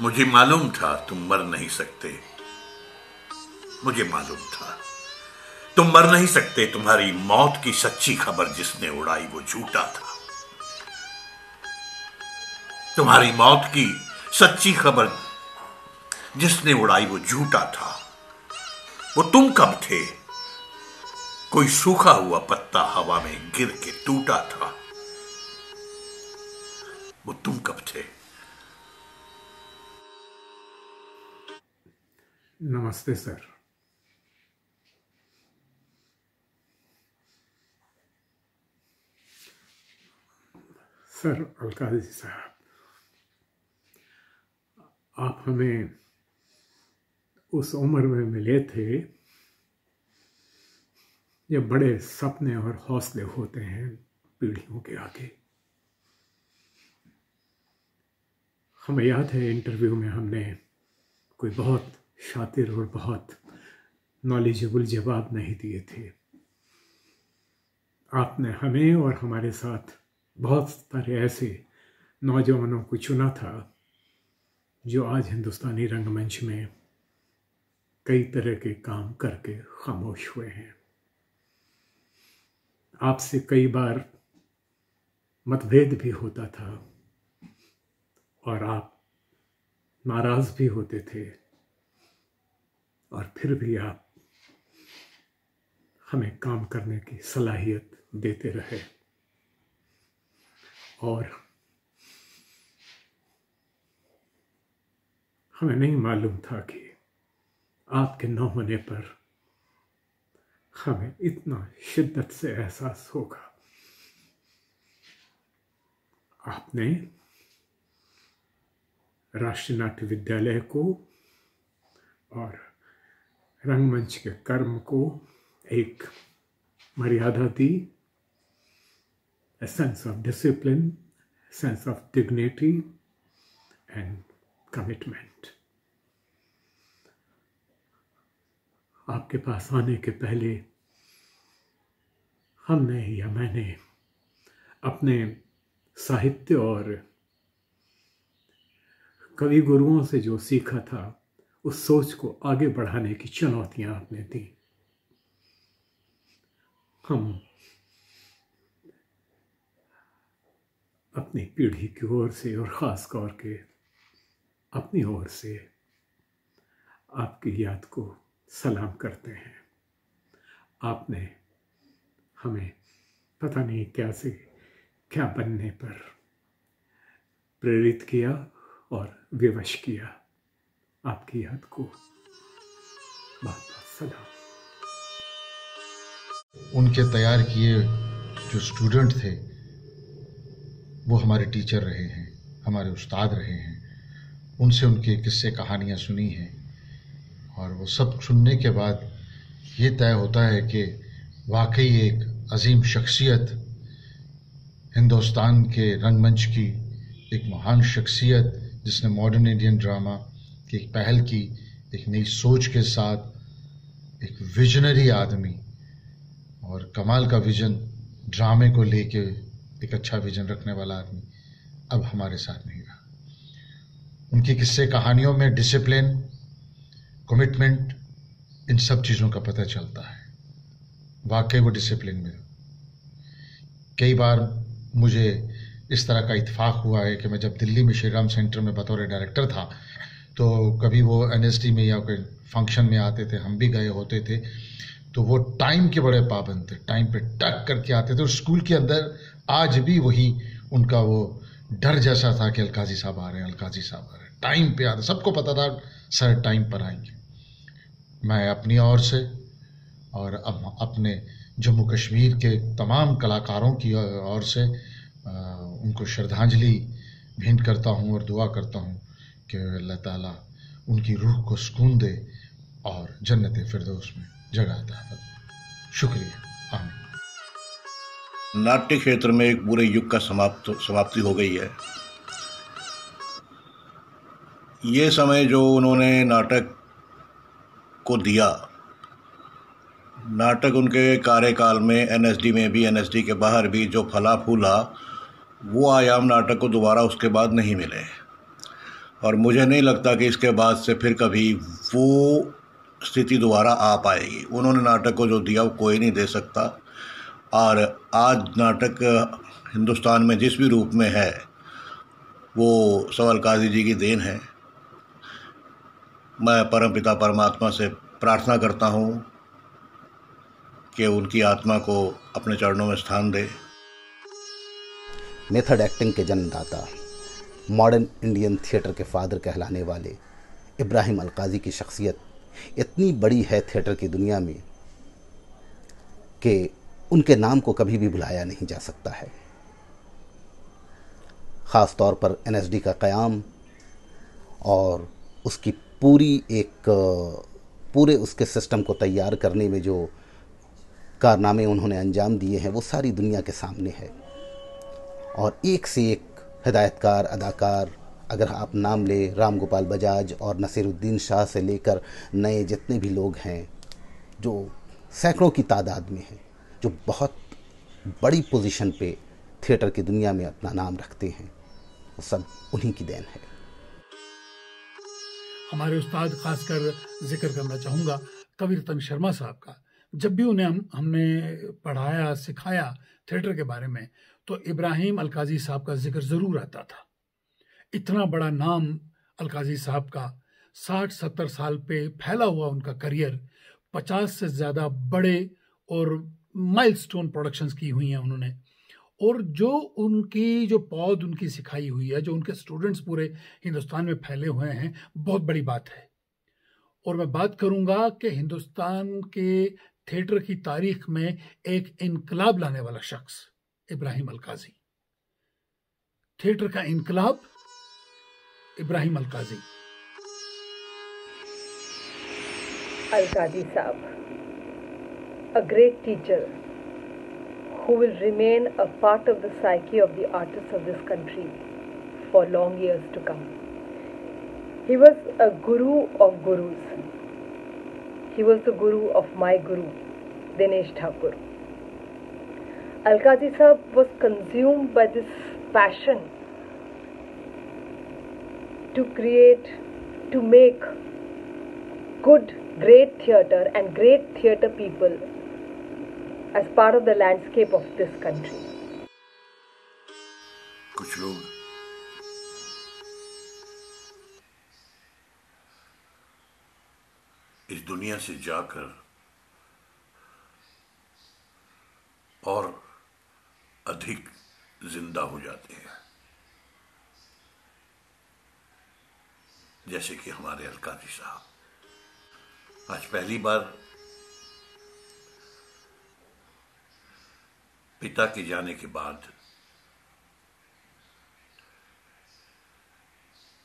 मुझे मालूम था तुम मर नहीं सकते। मुझे मालूम था। तुम मर नहीं सकते, तुम्हारी मौत की सच्ची खबर जिसने उड़ाई वो झूठा था। तुम्हारी मौत की सच्ची खबर जिसने उड़ाई वो झूठा था। वो तुम कब थे? कोई सूखा हुआ पत्ता हवा में गिर के टूटा था। वो तुम कब थे? नमस्ते, सर। सर, अलकाजी साहब, आप हमें उस उम्र में मिले थे जब बड़े सपने और हौसले होते हैं पीढ़ियों के आगे। हमें याद है, इंटरव्यू में हमने कोई बहुत शातिर और बहुत नॉलेजेबल जवाब नहीं दिए थे। आपने हमें और हमारे साथ बहुत सारे ऐसे नौजवानों को चुना था, जो आज हिंदुस्तानी रंगमंच में कई तरह के काम करके खामोश हुए हैं। आपसे कई बार मतभेद भी होता था और आप नाराज़ भी होते थे। और फिर भी आप हमें काम करने की सलाहियत देते रहे। और हमें नहीं मालूम था कि आपके न होने पर हमें इतना शिद्दत से एहसास होगा। आपने राष्ट्रीय नाट्य विद्यालय को और रंगमंच के कर्म को एक मर्यादा दी a sense of discipline, sense of dignity, and commitment. आपके पास आने के पहले हमने या मैंने अपने साहित्य और कवि गुरुओं से जो सीखा था उस सोच को आगे बढ़ाने की चुनौतियाँ आपने दी। हम अपनी पीढ़ी की ओर से और ख़ास तौर के अपनी ओर से आपकी याद को सलाम करते हैं। आपने हमें पता नहीं क्या से क्या बनने पर प्रेरित किया और विवश किया। आपकी याद को सलाम उनके तैयार किए जो स्टूडेंट थे, वो हमारे टीचर रहे हैं, हमारे उस्ताद रहे हैं। उनसे उनके किस्से कहानियाँ सुनी हैं। और वो सब सुनने के बाद ये तय होता है कि वाकई एक अजीम शख्सियत हिंदुस्तान के रंगमंच की एक महान शख्सियत जिसने मॉडर्न इंडियन ड्रामा की एक पहल की, एक नई सोच के साथ, एक विजनरी आदमी और कमाल का विजन ड्रामे को लेके एक अच्छा विजन रखने वाला आदमी अब हमारे साथ नहीं रहा। उनकी किस्से कहानियों में डिसिप्लिन कमिटमेंट इन सब चीज़ों का पता चलता है। वाकई वो डिसिप्लिन में कई बार मुझे इस तरह का इतफाक़ हुआ है कि मैं जब दिल्ली में श्रीराम सेंटर में बतौर डायरेक्टर था तो कभी वो एनएसटी में या कोई फ़ंक्शन में आते थे, हम भी गए होते थे तो वो टाइम के बड़े पाबंद थे। टाइम पे टक करके आते थे और स्कूल के अंदर आज भी वही उनका वो डर जैसा था कि अलकाजी साहब आ रहे हैं, अलकाजी साहब आ रहे हैं। टाइम पे आते सबको पता था, सर टाइम पर आएँगे। मैं अपनी ओर से और अब अपने जम्मू कश्मीर के तमाम कलाकारों की ओर से उनको श्रद्धांजलि भेंट करता हूँ और दुआ करता हूँ कि अल्लाह ताला उनकी रूह को सुकून दे और जन्नत फिरदौस में जगह अता शुक्रिया। आमीन। नाट्य क्षेत्र में एक बुरे युग का समाप्त, समाप्ति हो गई है। ये समय जो उन्होंने नाटक को दिया, नाटक उनके कार्यकाल में एनएसडी में भी, एनएसडी के बाहर भी जो फला फूला वो आयाम नाटक को दोबारा उसके बाद नहीं मिले। और मुझे नहीं लगता कि इसके बाद से फिर कभी वो स्थिति दोबारा आ पाएगी। उन्होंने नाटक को जो दिया वो कोई नहीं दे सकता। और आज नाटक हिंदुस्तान में जिस भी रूप में है, वो सवाल काजी जी की देन है। मैं परम पिता परमात्मा से प्रार्थना करता हूँ कि उनकी आत्मा को अपने चरणों में स्थान दे। मेथड एक्टिंग के जन्मदाता। मॉडर्न इंडियन थिएटर के फादर कहलाने वाले इब्राहिम अलकाजी की शख्सियत इतनी बड़ी है थिएटर की दुनिया में कि उनके नाम को कभी भी भुलाया नहीं जा सकता है। ख़ास तौर पर एनएसडी का क़याम और उसकी पूरी एक, पूरे उसके सिस्टम को तैयार करने में जो कारनामे उन्होंने अंजाम दिए हैं, वो सारी दुनिया के सामने है। और एक से एक हिदायतकार, अदाकार, अगर आप नाम ले राम गोपाल बजाज और नसीरुद्दीन शाह से लेकर नए जितने भी लोग हैं, जो सैकड़ों की तादाद में हैं, जो बहुत बड़ी पोजीशन पे थिएटर की दुनिया में अपना नाम रखते हैं, वो सब उन्हीं की देन है। हमारे उस्ताद, खासकर ज़िक्र करना चाहूँगा कबीर रतन शर्मा साहब का। जब भी उन्हें हम, हमने पढ़ाया, सिखाया थिएटर के बारे में तो इब्राहिम अलकाजी साहब का ज़िक्र ज़रूर आता था। इतना बड़ा नाम अलकाजी साहब का साठ सत्तर साल पे फैला हुआ उनका करियर, पचास से ज़्यादा बड़े और माइलस्टोन प्रोडक्शंस की हुई हैं उन्होंने। और जो उनकी, जो पौध उनकी सिखाई हुई है, जो उनके स्टूडेंट्स पूरे हिंदुस्तान में फैले हुए हैं, बहुत बड़ी बात है। और मैं बात करूँगा कि हिंदुस्तान के थिएटर की तारीख में एक इनकलाब लाने वाला शख्स, इब्राहिम अलकाजी। थिएटर का इनकलाब, इब्राहिम अलकाजी। अलकाजी साहब a great teacher who will remain a part of the psyche of the artist of this country for long years to come he was a guru of gurus He was the guru of my guru, Dinesh Thakur. Alkazi Sahab was consumed by this passion to create, to make good, great theatre and great theatre people as part of the landscape of this country. कुछ लोग दुनिया से जाकर और अधिक ज़िंदा हो जाते हैं। जैसे कि हमारे अलकाजी साहब। आज पहली बार पिता के जाने के बाद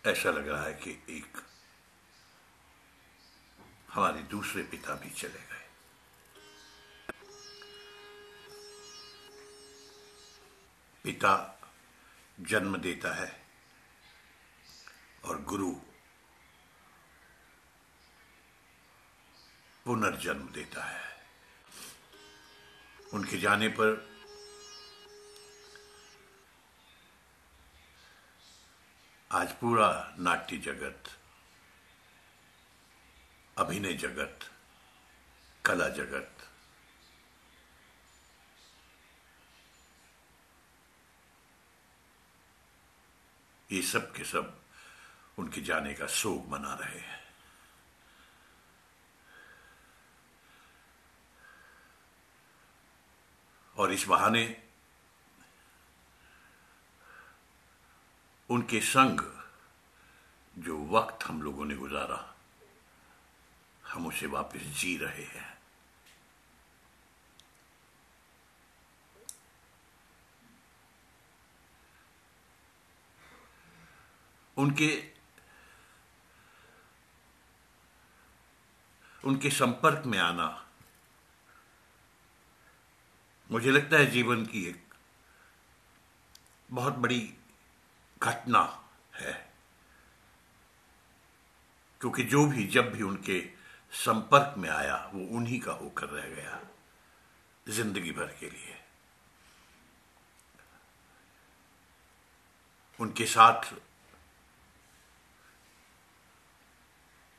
ऐसा लग रहा है कि एक हमारे दूसरे पिता भी चले गए। पिता जन्म देता है और गुरु पुनर्जन्म देता है। उनके जाने पर आज पूरा नाट्य जगत अभिनय जगत, कला जगत। ये सब के सब उनके जाने का शोक मना रहे हैं। और इस बहाने उनके संग जो वक्त हम लोगों ने गुजारा हम उसे वापस जी रहे हैं। उनके उनके संपर्क में आना मुझे लगता है जीवन की एक बहुत बड़ी घटना है। क्योंकि जो भी, जब भी उनके संपर्क में आया, वो उन्हीं का होकर रह गया ज़िंदगी भर के लिए। उनके साथ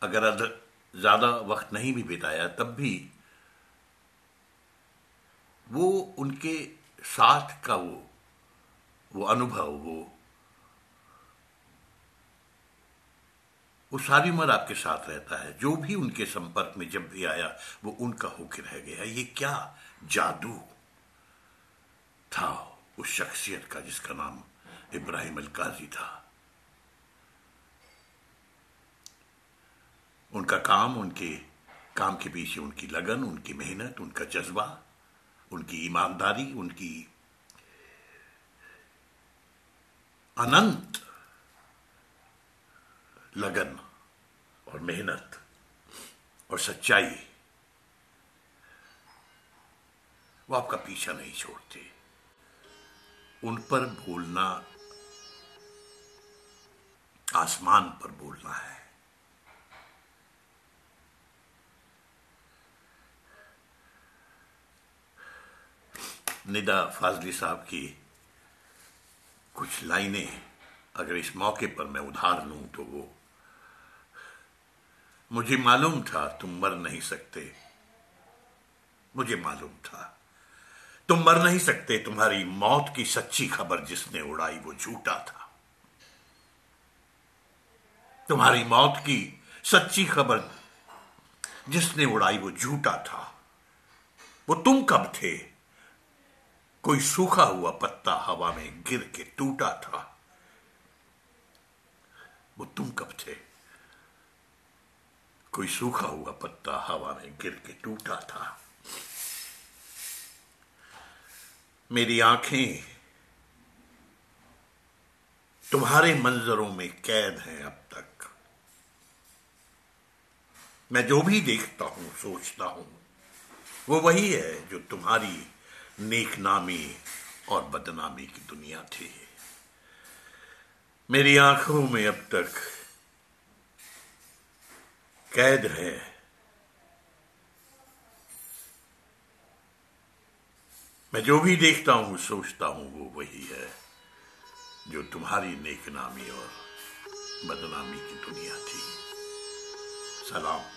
अगर ज़्यादा वक्त नहीं भी बिताया, तब भी वो उनके साथ का वो वो अनुभव, वो वो सारी उम्र आपके साथ रहता है। जो भी उनके संपर्क में जब भी आया, वो उनका होके रह गया। ये क्या जादू था उस शख्सियत का, जिसका नाम इब्राहिम अल काजी था। उनका काम, उनके काम के पीछे उनकी लगन, उनकी मेहनत, उनका जज्बा, उनकी ईमानदारी, उनकी अनंत लगन मेहनत और सच्चाई वो आपका पीछा नहीं छोड़ते। उन पर बोलना, आसमान पर बोलना है। निदा फाजली साहब की कुछ लाइनें अगर इस मौके पर मैं उधार लूँ तो वो मुझे मालूम था तुम मर नहीं सकते। मुझे मालूम था। तुम मर नहीं सकते, तुम्हारी मौत की सच्ची खबर जिसने उड़ाई वो झूठा था। तुम्हारी मौत की सच्ची खबर जिसने उड़ाई वो झूठा था। वो तुम कब थे? कोई सूखा हुआ पत्ता हवा में गिर के टूटा था। वो तुम कब थे? कोई सूखा हुआ पत्ता हवा में गिर के टूटा था। मेरी आँखें तुम्हारे मंजरों में कैद हैं अब तक। मैं जो भी देखता हूँ, सोचता हूँ, वो वही है जो तुम्हारी नेकनामी और बदनामी की दुनिया थी। मेरी आँखों में अब तक कैद है। मैं जो भी देखता हूँ, सोचता हूँ, वो वही है जो तुम्हारी नेकनामी और बदनामी की दुनिया थी। सलाम।